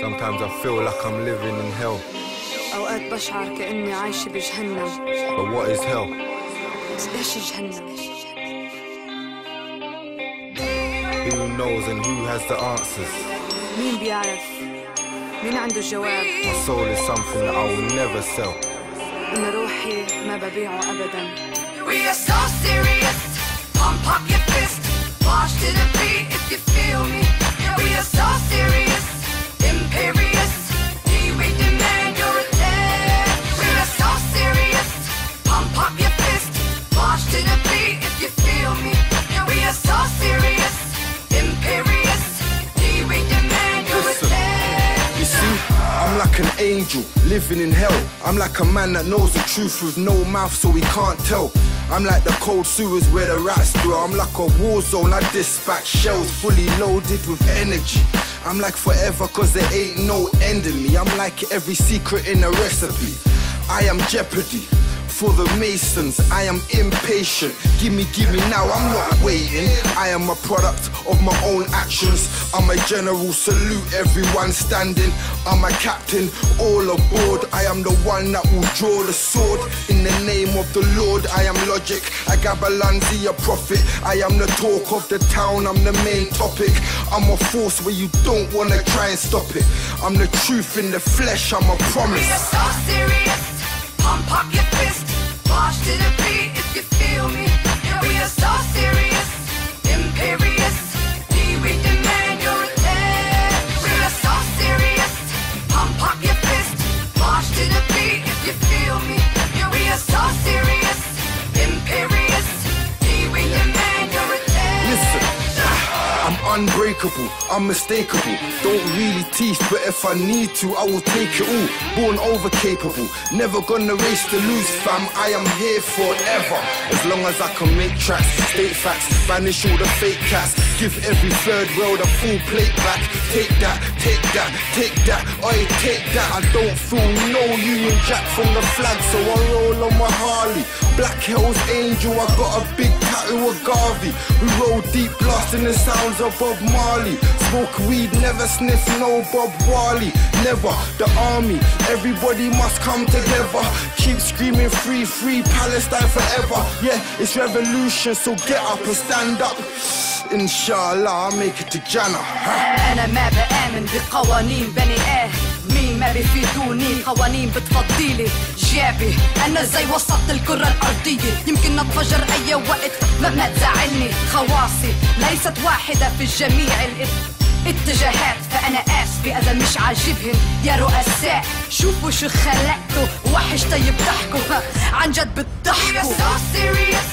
Sometimes I feel like I'm living in hell. أوقات بشعر كأني عايشة بجهنم But what is hell? بس إيش جهنم؟ Who knows and who has the answers? مين بيعرف؟ مين عنده الجواب؟ My soul is something that I will never sell. إن روحي ما ببيعه أبدا We are so serious. Pump up your fist. March to the beat if you feel like an angel living in hell. I'm like a man that knows the truth with no mouth so he can't tell. I'm like the cold sewers where the rats grow. I'm like a war zone. I dispatch shells fully loaded with energy. I'm like forever cause there ain't no end in me. I'm like every secret in a recipe. I am jeopardy. For the Masons, I am impatient. Gimme, gimme now, I'm not waiting. I am a product of my own actions. I'm a general, salute everyone standing. I'm a captain, all aboard. I am the one that will draw the sword. In the name of the Lord, I am logic. I Gabalanzi, a prophet. I am the talk of the town, I'm the main topic. I'm a force where you don't wanna try and stop it. I'm the truth in the flesh, I'm a promise. Unbreakable, unmistakable. Don't really teach, but if I need to, I will take it all. Born over capable, never gonna race to lose, fam. I am here forever. As long as I can make tracks, state facts, banish all the fake cats. Give every third world a full plate back. Take that, take that, take that, oi, take that. I don't feel no Union Jack from the flag, so I roll on my Harley. Black Hills Angel, I got a big tattoo of Garvey. We roll deep, blasting the sounds of Bob Marley. Smoke weed, never sniff no Bob Marley. Never the army, everybody must come together. Keep screaming free, free Palestine forever. Yeah, it's revolution, so get up and stand up. Inshallah, I'll make it to Jannah. Ha. انا ما بآمن بقوانين بني ادمين بيفيدوني قوانين بتفضيلي. جابي أنا زي وسط الكرة الأرضية. يمكن اتفجر أي وقت ما ما تزعلني. خواصي ليست واحدة في جميع الاتجاهات فأنا اسفة اذا مش عاجبهم. يا رؤساء شوفوا شو خلقتوا. وحش طيب ضحكوا. عن جد بتضحكوا. So serious.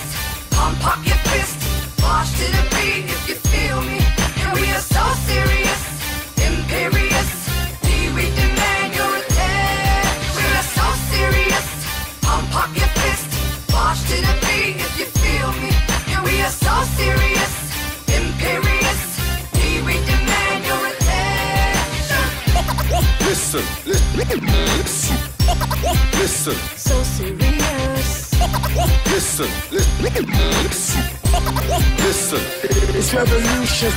Your fist. To the beat if you feel me. Listen, listen, listen. So serious. Listen, listen, listen. It's revolution.